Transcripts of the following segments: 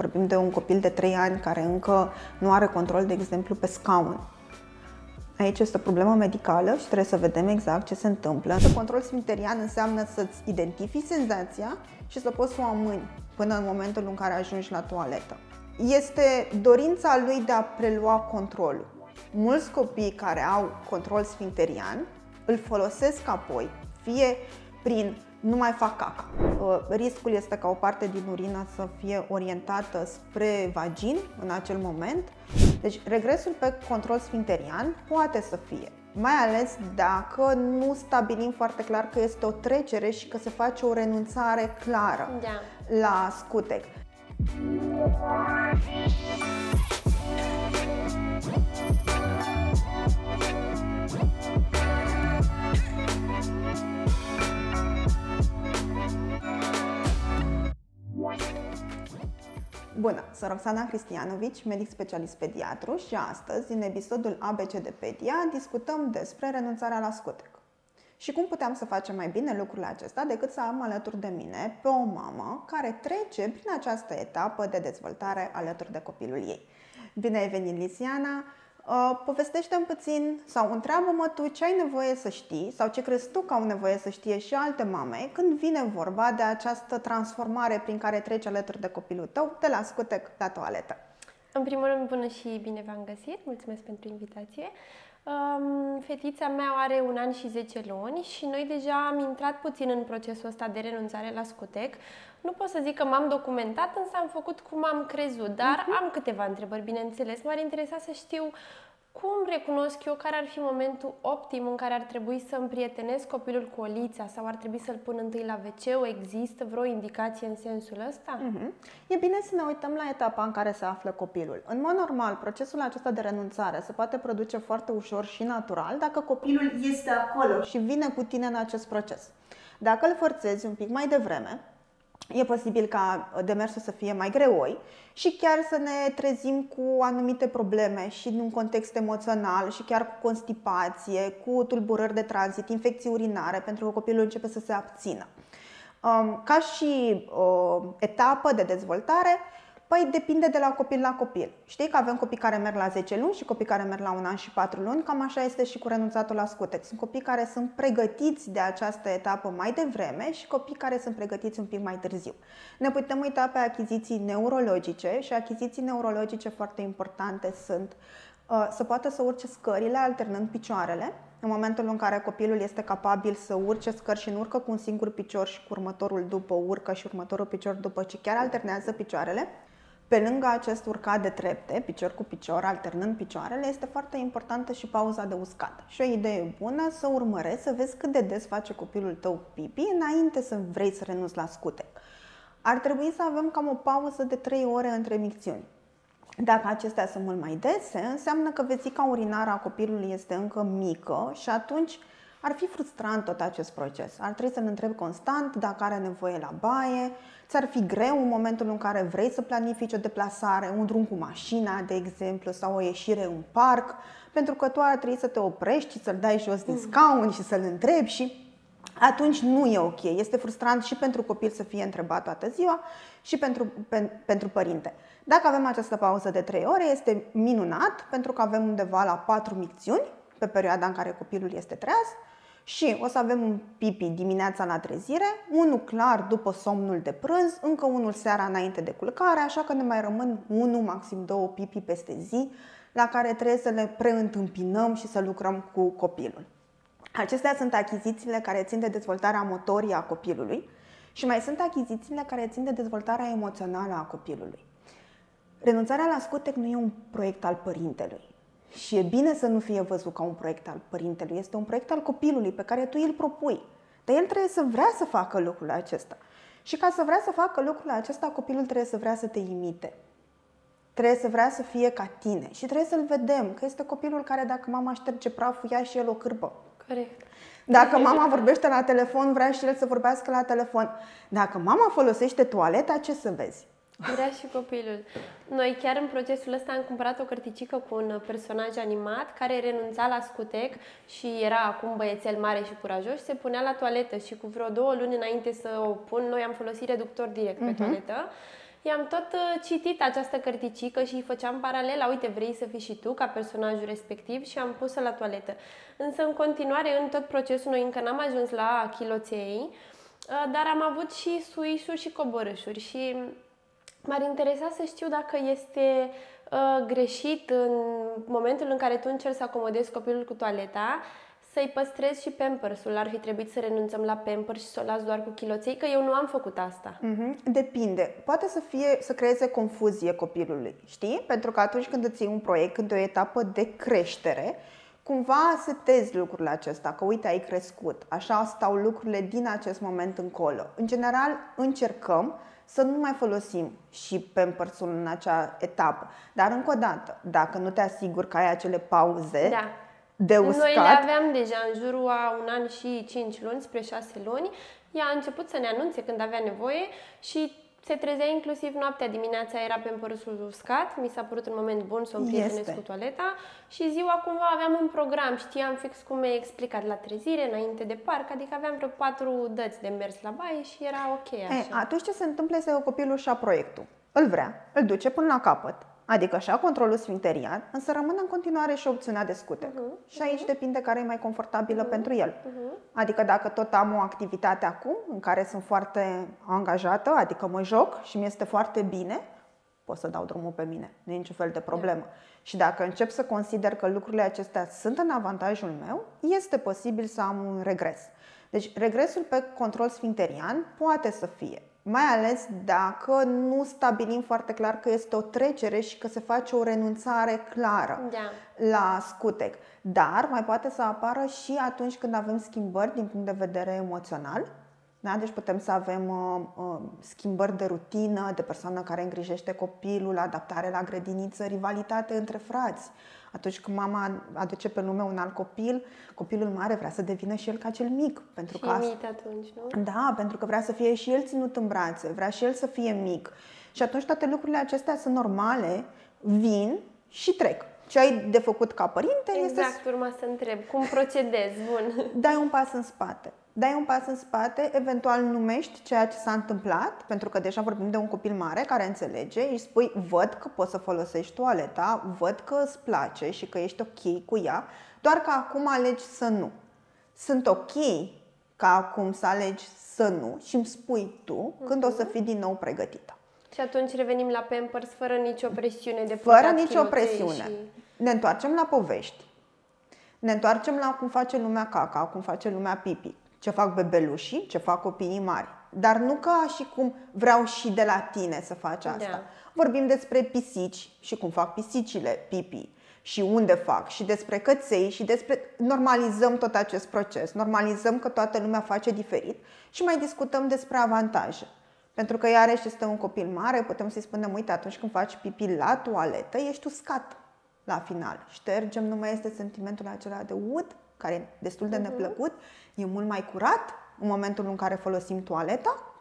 vorbim de un copil de 3 ani care încă nu are control, de exemplu, pe scaun. Aici este o problemă medicală și trebuie să vedem exact ce se întâmplă. Control sfinterian înseamnă să-ți identifici senzația și să poți să o amâni până în momentul în care ajungi la toaletă. Este dorința lui de a prelua controlul. Mulți copii care au control sfinterian îl folosesc apoi, fie prin nu mai fac caca. Uh, riscul este ca o parte din urină să fie orientată spre vagin în acel moment. Deci regresul pe control sfinterian poate să fie, mai ales dacă nu stabilim foarte clar că este o trecere și că se face o renunțare clară da. la scutec. Bună, sunt Roxana Cristianovici, medic specialist pediatru și astăzi, în episodul ABCDpedia, discutăm despre renunțarea la scutec. Și cum puteam să facem mai bine lucrul acesta decât să am alături de mine pe o mamă care trece prin această etapă de dezvoltare alături de copilul ei. Bine ai venit, Lisiana! Uh, povestește-mi puțin sau întreabă-mă tu ce ai nevoie să știi sau ce crezi tu că au nevoie să știe și alte mame când vine vorba de această transformare prin care trece alături de copilul tău de la scutec la toaletă. În primul rând, bună și bine v-am găsit. Mulțumesc pentru invitație. Um, fetița mea are un an și 10 luni și noi deja am intrat puțin în procesul ăsta de renunțare la scutec. Nu pot să zic că m-am documentat, însă am făcut cum am crezut, dar uh-huh. am câteva întrebări, bineînțeles. M-ar interesa să știu cum recunosc eu care ar fi momentul optim în care ar trebui să împrietenesc copilul cu olița sau ar trebui să-l pun întâi la wc Există vreo indicație în sensul ăsta? Uh-huh. E bine să ne uităm la etapa în care se află copilul. În mod normal, procesul acesta de renunțare se poate produce foarte ușor și natural dacă copilul este acolo și vine cu tine în acest proces. Dacă îl forțezi un pic mai devreme, e posibil ca demersul să fie mai greoi și chiar să ne trezim cu anumite probleme și în un context emoțional și chiar cu constipație, cu tulburări de tranzit, infecții urinare, pentru că copilul începe să se abțină. Um, ca și o etapă de dezvoltare, Păi depinde de la copil la copil. Știi că avem copii care merg la 10 luni și copii care merg la un an și 4 luni, cam așa este și cu renunțatul la scutec. Sunt copii care sunt pregătiți de această etapă mai devreme și copii care sunt pregătiți un pic mai târziu. Ne putem uita pe achiziții neurologice și achiziții neurologice foarte importante sunt uh, să poată să urce scările alternând picioarele, în momentul în care copilul este capabil să urce scări și nu urcă cu un singur picior și cu următorul după urcă și următorul picior după, ci chiar alternează picioarele, pe lângă acest urcat de trepte, picior cu picior, alternând picioarele, este foarte importantă și pauza de uscat. Și o idee bună să urmărești, să vezi cât de des face copilul tău pipi înainte să vrei să renunți la scutec. Ar trebui să avem cam o pauză de 3 ore între micțiuni. Dacă acestea sunt mult mai dese, înseamnă că vezica urinară a copilului este încă mică și atunci ar fi frustrant tot acest proces. Ar trebui să ne întreb constant dacă are nevoie la baie, ți-ar fi greu în momentul în care vrei să planifici o deplasare, un drum cu mașina, de exemplu, sau o ieșire în parc, pentru că tu ar trebui să te oprești și să-l dai jos din scaun și să-l întrebi și atunci nu e ok. Este frustrant și pentru copil să fie întrebat toată ziua și pentru, pen, pentru părinte. Dacă avem această pauză de 3 ore, este minunat pentru că avem undeva la 4 micțiuni pe perioada în care copilul este treaz și o să avem un pipi dimineața la trezire, unul clar după somnul de prânz, încă unul seara înainte de culcare, așa că ne mai rămân unul, maxim două pipi peste zi, la care trebuie să le preîntâmpinăm și să lucrăm cu copilul. Acestea sunt achizițiile care țin de dezvoltarea motorie a copilului și mai sunt achizițiile care țin de dezvoltarea emoțională a copilului. Renunțarea la scutec nu e un proiect al părintelui. Și e bine să nu fie văzut ca un proiect al părintelui, este un proiect al copilului pe care tu îl propui. Dar el trebuie să vrea să facă lucrul acesta. Și ca să vrea să facă lucrul acesta, copilul trebuie să vrea să te imite. Trebuie să vrea să fie ca tine și trebuie să-l vedem, că este copilul care dacă mama șterge praful, ia și el o cârpă. Corect. Dacă mama vorbește la telefon, vrea și el să vorbească la telefon. Dacă mama folosește toaleta, ce să vezi? Vrea și copilul. Noi chiar în procesul ăsta am cumpărat o cărticică cu un personaj animat care renunța la scutec și era acum băiețel mare și curajos și se punea la toaletă și cu vreo două luni înainte să o pun, noi am folosit reductor direct pe uh-huh. toaletă I-am tot uh, citit această cărticică și îi făceam paralela, uite, vrei să fii și tu ca personajul respectiv și am pus-o la toaletă. Însă, în continuare, în tot procesul, noi încă n-am ajuns la chiloței, uh, dar am avut și suișuri și coborâșuri și m-ar interesa să știu dacă este uh, greșit în momentul în care tu încerci să acomodezi copilul cu toaleta, să-i păstrezi și pampersul. Ar fi trebuit să renunțăm la pampers și să o las doar cu chiloței, că eu nu am făcut asta. Mm-hmm. Depinde. Poate să fie să creeze confuzie copilului, știi? Pentru că atunci când îți iei un proiect, când e o etapă de creștere, cumva setezi lucrurile acesta, că uite, ai crescut, așa stau lucrurile din acest moment încolo. În general, încercăm să nu mai folosim și pampersul în acea etapă. Dar încă o dată, dacă nu te asiguri că ai acele pauze, Da. de uscat. Noi le aveam deja în jurul a un an și 5 luni, spre 6 luni. Ea a început să ne anunțe când avea nevoie și se trezea inclusiv noaptea, dimineața era pe împărâsul uscat, mi s-a părut un moment bun să o împrietenesc Este. cu toaleta și ziua cumva aveam un program, știam fix cum mi-ai explicat la trezire, înainte de parc, adică aveam vreo patru dăți de mers la baie și era ok așa. E, atunci ce se întâmplă este că copilul și-a proiectul. Îl vrea, îl duce până la capăt, adică și-a controlul sfinterian, însă rămâne în continuare și opțiunea de scutec. Și aici depinde care e mai confortabilă pentru el. Adică dacă tot am o activitate acum în care sunt foarte angajată, adică mă joc și mi este foarte bine, pot să dau drumul pe mine, nu e niciun fel de problemă. Și dacă încep să consider că lucrurile acestea sunt în avantajul meu, este posibil să am un regres. Deci regresul pe control sfinterian poate să fie, mai ales dacă nu stabilim foarte clar că este o trecere și că se face o renunțare clară Da. la scutec. Dar mai poate să apară și atunci când avem schimbări din punct de vedere emoțional. Da? Deci putem să avem uh, uh, schimbări de rutină, de persoană care îngrijește copilul, adaptare la grădiniță, rivalitate între frați. Atunci când mama aduce pe lume un alt copil, copilul mare vrea să devină și el ca cel mic. Pentru Și că asta- imite atunci, nu? da, pentru că vrea să fie și el ținut în brațe, vrea și el să fie mic. Și atunci toate lucrurile acestea sunt normale, vin și trec. Ce ai de făcut ca părinte este Exact, urma să întreb. Cum procedezi? Bun. dai un pas în spate. Dai un pas în spate, eventual numești ceea ce s-a întâmplat, pentru că deja vorbim de un copil mare care înțelege, îi spui, văd că poți să folosești toaleta, văd că îți place și că ești ok cu ea, doar că acum alegi să nu. Sunt ok ca acum să alegi să nu și îmi spui tu când o să fii din nou pregătită. Și atunci revenim la Pampers fără nicio presiune de Fără purtat nicio chiloței presiune. Și... Ne întoarcem la povești. Ne întoarcem la cum face lumea caca, cum face lumea pipi, ce fac bebelușii, ce fac copiii mari. Dar nu ca și cum vreau și de la tine să faci asta. Da. Vorbim despre pisici și cum fac pisicile pipi și unde fac și despre căței și despre... Normalizăm tot acest proces, normalizăm că toată lumea face diferit și mai discutăm despre avantaje. Pentru că iarăși este un copil mare, putem să-i spunem, uite, atunci când faci pipi la toaletă, ești uscat la final. Ștergem, nu mai este sentimentul acela de ud, care e destul de neplăcut, e mult mai curat în momentul în care folosim toaleta,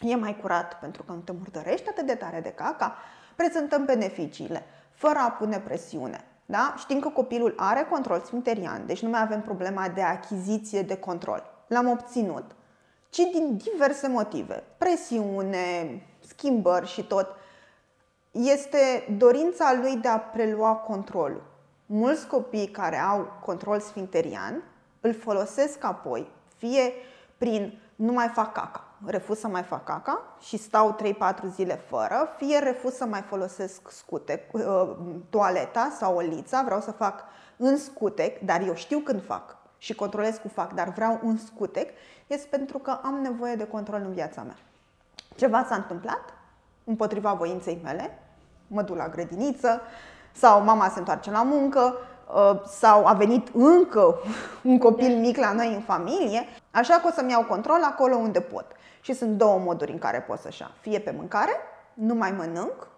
e mai curat pentru că nu te murdărești atât de tare de caca, prezentăm beneficiile, fără a pune presiune. Da? Știm că copilul are control sfinterian, deci nu mai avem problema de achiziție de control. L-am obținut, ci din diverse motive, presiune, schimbări și tot, este dorința lui de a prelua controlul. Mulți copii care au control sfinterian îl folosesc apoi, fie prin nu mai fac caca, refuz să mai fac caca și stau 3-4 zile fără, fie refuz să mai folosesc scutec, uh, toaleta sau olița, vreau să fac în scutec, dar eu știu când fac și controlez cum fac, dar vreau un scutec, este pentru că am nevoie de control în viața mea. Ceva s-a întâmplat împotriva voinței mele, mă duc la grădiniță sau mama se întoarce la muncă uh, sau a venit încă un copil mic la noi în familie, așa că o să-mi iau control acolo unde pot. Și sunt două moduri în care pot să-și ia. Fie pe mâncare, nu mai mănânc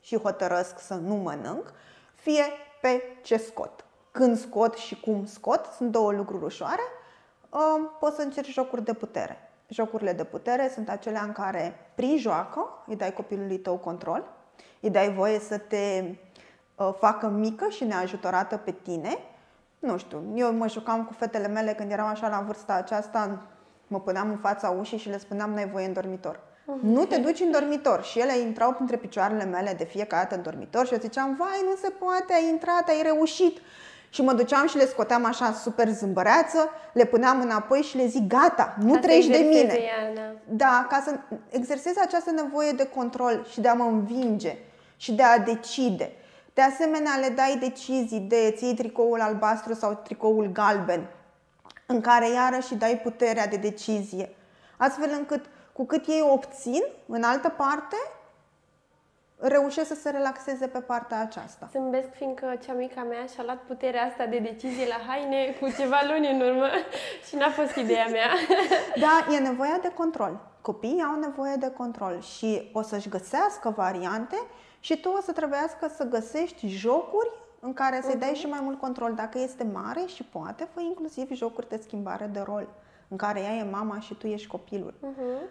și hotărăsc să nu mănânc, fie pe ce scot. Când scot și cum scot, sunt două lucruri ușoare. Uh, Poți să încerci jocuri de putere. Jocurile de putere sunt acelea în care, prin joacă, îi dai copilului tău control, îi dai voie să te uh, facă mică și neajutorată pe tine. Nu știu, eu mă jucam cu fetele mele când eram așa la vârsta aceasta, mă puneam în fața ușii și le spuneam n-ai voie în dormitor. Nu te duci în dormitor. Și ele intrau printre picioarele mele de fiecare dată în dormitor și eu ziceam, vai, nu se poate, ai intrat, ai reușit. Și mă duceam și le scoteam așa super zâmbăreață, le puneam înapoi și le zic, gata, nu Ca să treci de mine. exerseze ea, da. Da, ca să exersez această nevoie de control și de a mă învinge și de a decide. De asemenea, le dai decizii de ții tricoul albastru sau tricoul galben, în care iarăși dai puterea de decizie. Astfel încât cu cât ei obțin în altă parte, reușesc să se relaxeze pe partea aceasta. Zâmbesc fiindcă cea mica mea și-a luat puterea asta de decizie la haine cu ceva luni în urmă și n-a fost ideea mea. Da, e nevoia de control. Copiii au nevoie de control și o să-și găsească variante și tu o să trebuiască să găsești jocuri în care să-i dai și mai mult control. Dacă este mare și poate, fă inclusiv jocuri de schimbare de rol în care ea e mama și tu ești copilul,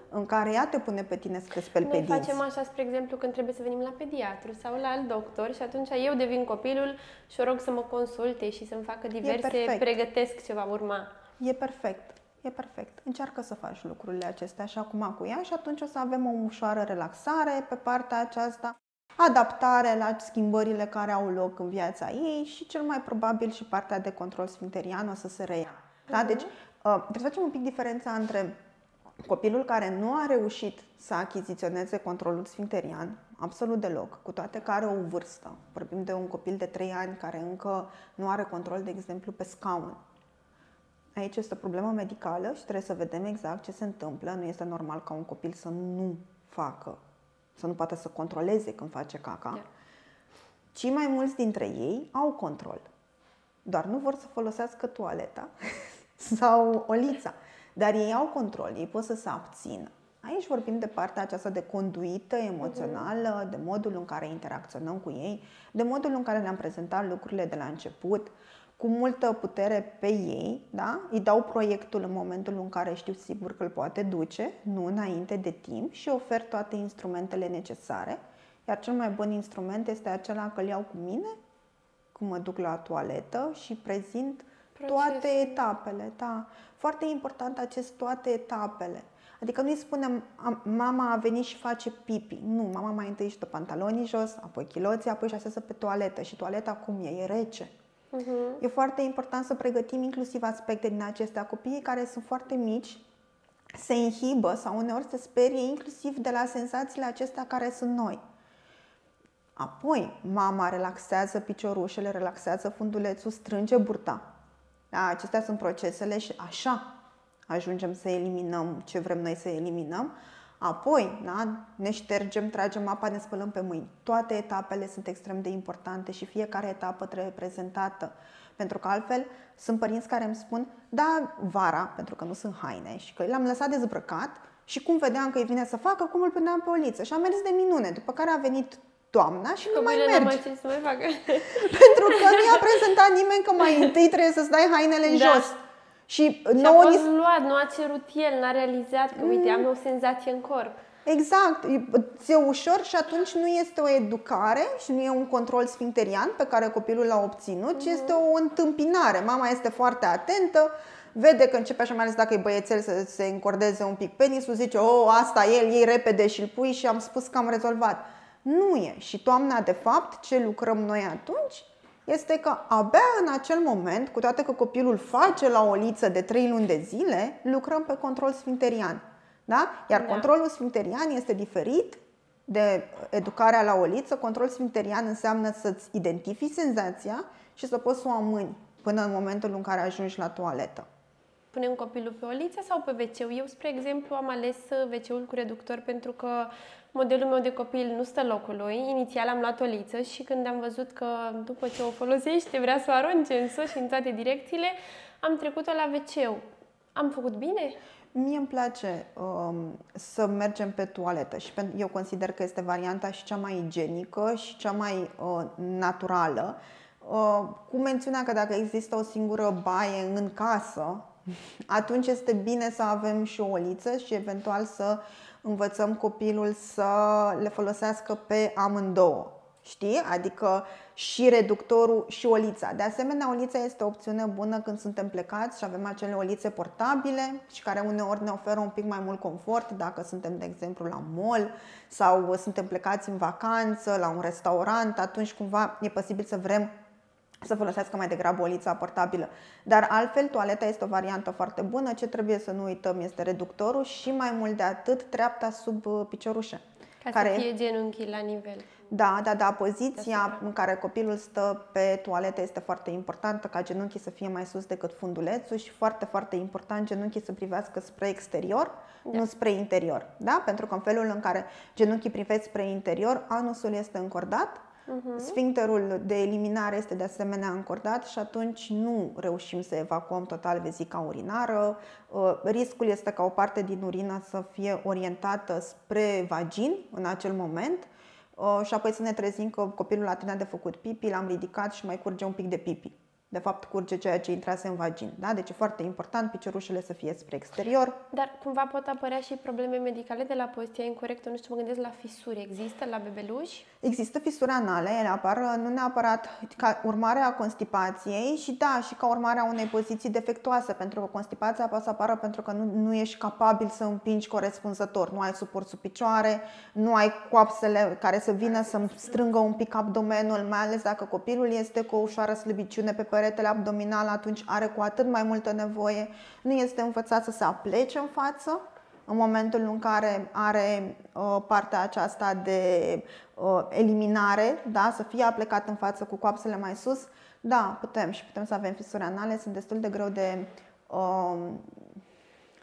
în care ea te pune pe tine să te speli pe Noi dinți. facem așa, spre exemplu, când trebuie să venim la pediatru sau la alt doctor și atunci eu devin copilul și o rog să mă consulte și să-mi facă diverse, perfect. pregătesc ce va urma. E perfect. E perfect. Încearcă să faci lucrurile acestea așa cum cu ea și atunci o să avem o ușoară relaxare pe partea aceasta, adaptare la schimbările care au loc în viața ei și cel mai probabil și partea de control sfinterian o să se reia. Da? Deci uh, trebuie să facem un pic diferența între copilul care nu a reușit să achiziționeze controlul sfinterian, absolut deloc, cu toate că are o vârstă. Vorbim de un copil de 3 ani care încă nu are control, de exemplu, pe scaun. Aici este o problemă medicală și trebuie să vedem exact ce se întâmplă. Nu este normal ca un copil să nu facă, să nu poată să controleze când face caca. Da. Cei mai mulți dintre ei au control. Doar nu vor să folosească toaleta sau olița. Dar ei au control, ei pot să se abțină. Aici vorbim de partea aceasta de conduită emoțională, de modul în care interacționăm cu ei, de modul în care le-am prezentat lucrurile de la început, cu multă putere pe ei, da? îi dau proiectul în momentul în care știu sigur că îl poate duce, nu înainte de timp și ofer toate instrumentele necesare. Iar cel mai bun instrument este acela că îl iau cu mine, când mă duc la toaletă și prezint Procesul. toate etapele. Da. Foarte important acest toate etapele. Adică nu-i spunem, "Am- mama a venit și face pipi. Nu, mama mai întâi își dă pantalonii jos, apoi chiloții, apoi își așează pe toaletă. Și toaleta cum e? E rece. Uh-huh. E foarte important să pregătim inclusiv aspecte din acestea. Copiii care sunt foarte mici se inhibă sau uneori se sperie inclusiv de la senzațiile acestea care sunt noi. Apoi, mama relaxează piciorușele, relaxează fundulețul, strânge burta. Da, acestea sunt procesele și așa ajungem să eliminăm ce vrem noi să eliminăm. Apoi, da, ne ștergem, tragem apa, ne spălăm pe mâini. Toate etapele sunt extrem de importante și fiecare etapă trebuie prezentată. Pentru că altfel sunt părinți care îmi spun, da, vara, pentru că nu sunt haine, și că l-am lăsat dezbrăcat și cum vedeam că îi vine să facă, cum îl puneam pe o liță. Și a mers de minune, după care a venit toamna și nu mai Copilul n-a merge. mai ce să mai facă. Pentru că nu i-a prezentat nimeni că mai întâi trebuie să-ți dai hainele Da. jos. Și Și a nouă ni fost luat, nu a cerut el, n-a realizat că, uite, am o senzație în corp. Exact, e- ți-e ușor și atunci nu este o educare și nu e un control sfincterian pe care copilul l-a obținut, ci este o întâmpinare. Mama este foarte atentă, vede că începe așa, mai ales dacă e băiețel să se încordeze un pic penisul, zice, oh, asta e el, iei repede și îl pui și am spus că am rezolvat. Nu e. Și toamna, de fapt, ce lucrăm noi atunci este că abia în acel moment, cu toate că copilul face la o liță de 3 luni de zile, lucrăm pe control sfinterian. Da? Iar Da. controlul sfinterian este diferit de educarea la o liță. Control sfinterian înseamnă să-ți identifici senzația și să poți să o amâni până în momentul în care ajungi la toaletă. Punem copilul pe o liță sau pe wc Eu, spre exemplu, am ales uh, wc cu reductor pentru că modelul meu de copil nu stă locului. Inițial am luat o liță și când am văzut că după ce o folosește vrea să o arunce în sus și în toate direcțiile, am trecut-o la wc Am făcut bine? Mie îmi place um, să mergem pe toaletă și pen- eu consider că este varianta și cea mai igienică și cea mai uh, naturală. Uh, cu mențiunea că dacă există o singură baie în casă, atunci este bine să avem și o oliță și eventual să învățăm copilul să le folosească pe amândouă. Știi? Adică și reductorul și olița. De asemenea, olița este o opțiune bună când suntem plecați și avem acele olițe portabile și care uneori ne oferă un pic mai mult confort dacă suntem, de exemplu, la mall sau suntem plecați în vacanță, la un restaurant, atunci cumva e posibil să vrem să folosească mai degrabă olița portabilă. Dar altfel, toaleta este o variantă foarte bună. Ce trebuie să nu uităm este reductorul și mai mult de atât treapta sub uh, piciorușă. Ca care... să fie genunchii la nivel. Da, da, da. Poziția în care copilul stă pe toaletă este foarte importantă, ca genunchii să fie mai sus decât fundulețul și foarte, foarte important genunchii să privească spre exterior, da. nu spre interior. Da? Pentru că în felul în care genunchii privesc spre interior, anusul este încordat, uh-huh. sfincterul de eliminare este de asemenea încordat și atunci nu reușim să evacuăm total vezica urinară. Uh, riscul este ca o parte din urină să fie orientată spre vagin în acel moment Uh, și apoi să ne trezim că copilul a terminat de făcut pipi, l-am ridicat și mai curge un pic de pipi de fapt curge ceea ce intrase în vagin. Da? Deci e foarte important piciorușele să fie spre exterior. Dar cumva pot apărea și probleme medicale de la poziția incorrectă. Nu știu, mă gândesc la fisuri. Există la bebeluși? Există fisuri anale, ele apar nu neapărat ca urmare a constipației și da, și ca urmare a unei poziții defectuoase, pentru că constipația poate să apară pentru că nu, nu ești capabil să împingi corespunzător, nu ai suport sub picioare, nu ai coapsele care să vină să strângă un pic abdomenul, mai ales dacă copilul este cu o ușoară slăbiciune pe peretele abdominal, atunci are cu atât mai multă nevoie. Nu este învățat să se aplece în față în momentul în care are uh, partea aceasta de uh, eliminare, da, să fie aplecat în față cu coapsele mai sus, da, putem și putem să avem fisuri anale, sunt destul de greu de, uh,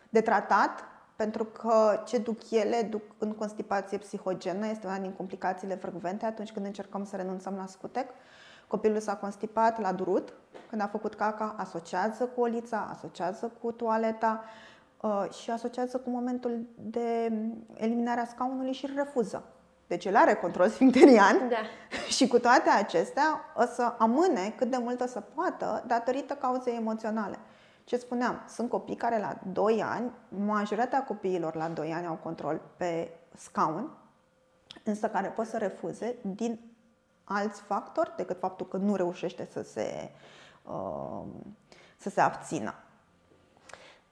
de tratat, pentru că ce duc ele duc în constipație psihogenă, este una din complicațiile frecvente atunci când încercăm să renunțăm la scutec. Copilul s-a constipat, l-a durut, când a făcut caca, asociază cu olița, asociază cu toaleta uh, și asociază cu momentul de eliminare a scaunului și îl refuză. Deci el are control sfincterian da. și cu toate acestea o să amâne cât de mult o să poată datorită cauzei emoționale. Ce spuneam, sunt copii care la 2 ani, majoritatea copiilor la 2 ani au control pe scaun, însă care pot să refuze din alți factori decât faptul că nu reușește să se, uh, să se abțină.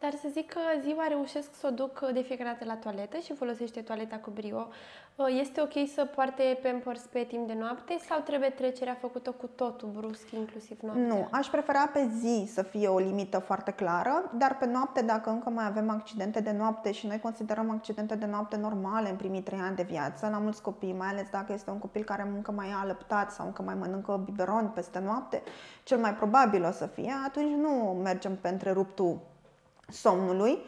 Dar să zic că ziua reușesc să o duc de fiecare dată la toaletă și folosește toaleta cu brio. Uh, este ok să poarte Pampers pe timp de noapte sau trebuie trecerea făcută cu totul brusc, inclusiv noaptea? Nu, aș prefera pe zi să fie o limită foarte clară, dar pe noapte, dacă încă mai avem accidente de noapte și noi considerăm accidente de noapte normale în primii trei ani de viață, la mulți copii, mai ales dacă este un copil care încă mai a alăptat sau încă mai mănâncă biberon peste noapte, cel mai probabil o să fie, atunci nu mergem pe întreruptul somnului,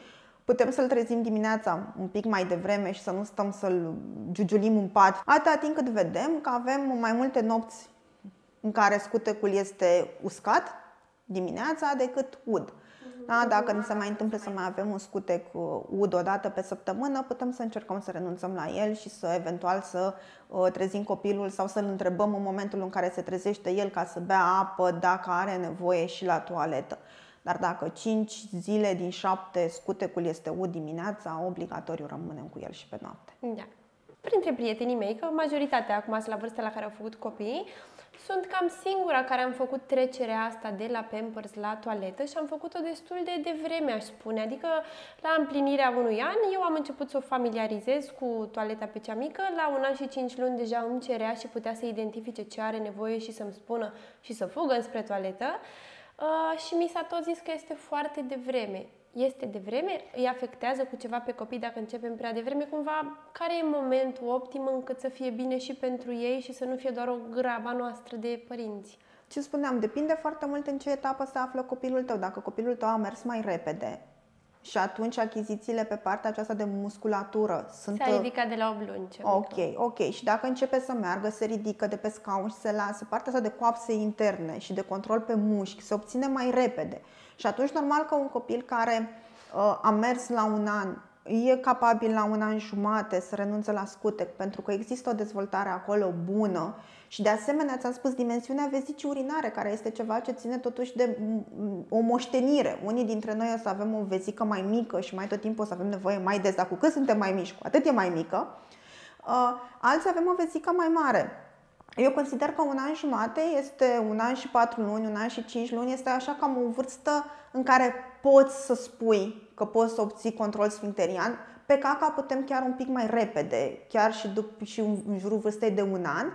putem să-l trezim dimineața un pic mai devreme și să nu stăm să-l giugiulim în pat, atâta timp cât vedem că avem mai multe nopți în care scutecul este uscat dimineața decât ud. Da? Dacă nu se mai întâmplă să mai avem un scutec uh, ud o dată pe săptămână, putem să încercăm să renunțăm la el și să eventual să uh, trezim copilul sau să-l întrebăm în momentul în care se trezește el ca să bea apă dacă are nevoie și la toaletă. Dar dacă 5 zile din 7 scutecul este ud dimineața, obligatoriu rămânem cu el și pe noapte. Da. Printre prietenii mei, că majoritatea acum sunt la vârsta la care au făcut copii, sunt cam singura care am făcut trecerea asta de la Pampers la toaletă și am făcut-o destul de devreme, aș spune. Adică la împlinirea unui an eu am început să o familiarizez cu toaleta pe cea mică. La un an și cinci luni deja îmi cerea și putea să identifice ce are nevoie și să-mi spună și să fugă înspre toaletă. Uh, și mi s-a tot zis că este foarte devreme. Este devreme? Îi afectează cu ceva pe copii dacă începem prea devreme? Cumva, care e momentul optim încât să fie bine și pentru ei și să nu fie doar o graba noastră de părinți? Ce spuneam, depinde foarte mult în ce etapă se află copilul tău. Dacă copilul tău a mers mai repede, și atunci achizițiile pe partea aceasta de musculatură sunt... S-a ridicat de la 8 luni. Ok, ok. Și dacă începe să meargă, se ridică de pe scaun și se lasă, partea asta de coapse interne și de control pe mușchi se obține mai repede. Și atunci normal că un copil care uh, a mers la un an e capabil la un an jumate să renunțe la scutec pentru că există o dezvoltare acolo bună și de asemenea ți-am spus dimensiunea vezicii urinare care este ceva ce ține totuși de o moștenire. Unii dintre noi o să avem o vezică mai mică și mai tot timpul o să avem nevoie mai des, dar cu cât suntem mai mici, cu atât e mai mică. Uh, alții avem o vezică mai mare Eu consider că un an jumate este un an și patru luni, un an și cinci luni, este așa cam o vârstă în care poți să spui că poți să obții control sfincterian. Pe caca putem chiar un pic mai repede, chiar și, după, și în jurul vârstei de un an.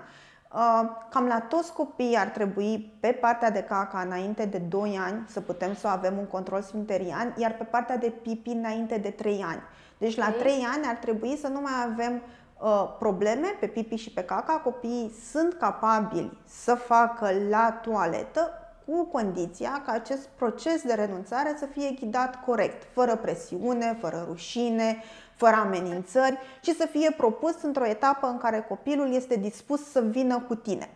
Uh, cam la toți copiii ar trebui pe partea de caca înainte de 2 ani să putem să avem un control sfincterian, iar pe partea de pipi înainte de 3 ani. Deci la 3 ani ar trebui să nu mai avem uh, probleme pe pipi și pe caca. Copiii sunt capabili să facă la toaletă cu condiția ca acest proces de renunțare să fie ghidat corect, fără presiune, fără rușine, fără amenințări, ci să fie propus într-o etapă în care copilul este dispus să vină cu tine.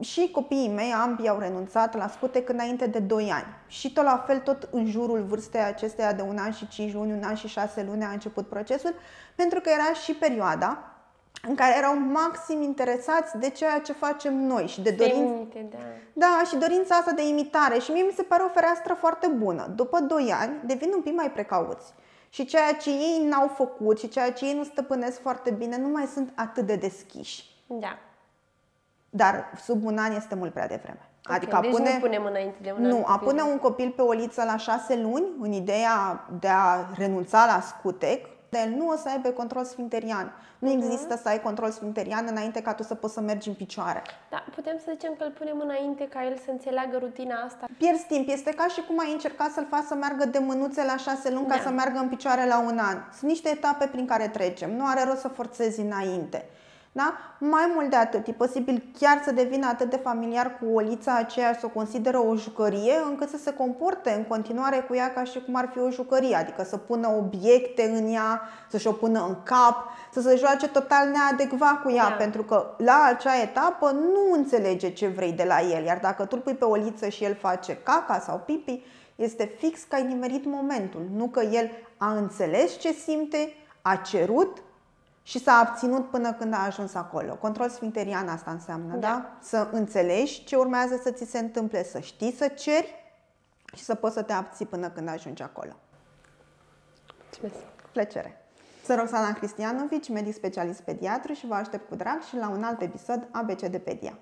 Și copiii mei, ambii au renunțat la scutec înainte de 2 ani. Și tot la fel, tot în jurul vârstei acesteia de un an și 5 luni, un an și 6 luni a început procesul, pentru că era și perioada în care erau maxim interesați de ceea ce facem noi și de dorința, da. da, și dorința asta de imitare. Și mie mi se pare o fereastră foarte bună. După 2 ani devin un pic mai precauți. Și ceea ce ei n-au făcut și ceea ce ei nu stăpânesc foarte bine nu mai sunt atât de deschiși. Da. Dar sub un an este mult prea devreme. Okay, adică deci pune, nu punem înainte de un Nu, an a pune un copil pe o liță la șase luni, în ideea de a renunța la scutec, el nu o să aibă control sfinterian. Nu uh-huh. există să ai control sfinterian înainte ca tu să poți să mergi în picioare. Da, putem să zicem că îl punem înainte ca el să înțeleagă rutina asta. Pierzi timp. Este ca și cum ai încercat să-l faci să meargă de mânuțe la șase luni da. ca să meargă în picioare la un an. Sunt niște etape prin care trecem. Nu are rost să forțezi înainte. Da? Mai mult de atât, e posibil chiar să devină atât de familiar cu olița aceea, să o consideră o jucărie, încât să se comporte în continuare cu ea ca și cum ar fi o jucărie, adică să pună obiecte în ea, să-și o pună în cap, să se joace total neadecvat cu ea, da. pentru că la acea etapă nu înțelege ce vrei de la el, iar dacă tu îl pui pe oliță și el face caca sau pipi, este fix că ai nimerit momentul, nu că el a înțeles ce simte, a cerut și s-a abținut până când a ajuns acolo. Control sfinterian asta înseamnă, da? da? Să înțelegi ce urmează să ți se întâmple, să știi să ceri și să poți să te abții până când ajungi acolo. Mulțumesc! Plăcere! Sunt Roxana Cristianovici, medic specialist pediatru și vă aștept cu drag și la un alt episod ABC de Pedia.